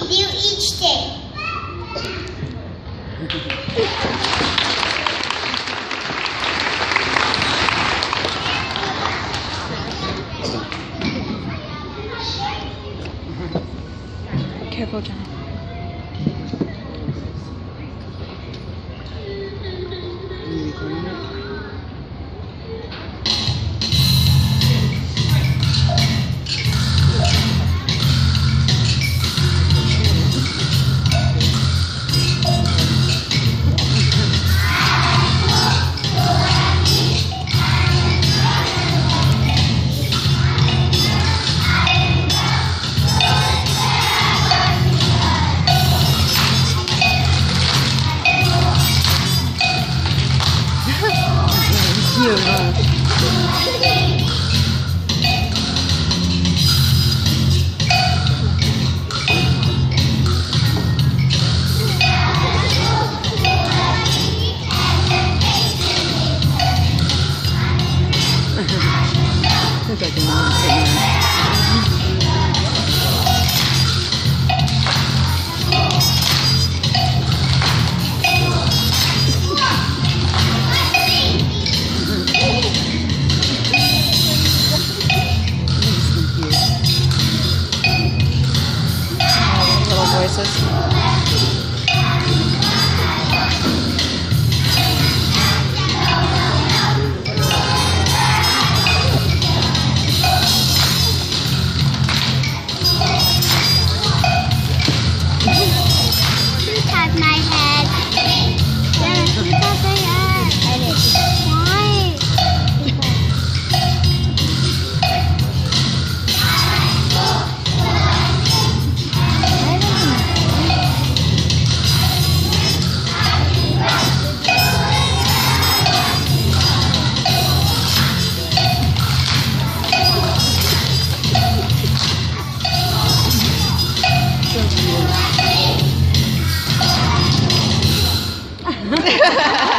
we do each day. Careful, Jenna. Looks like your mom's conversas Ha ha ha!